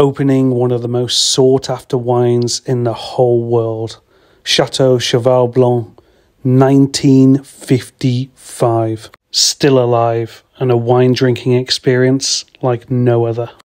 opening one of the most sought after wines in the whole world Chateau Cheval Blanc, 1955. Still alive and a wine drinking experience like no other.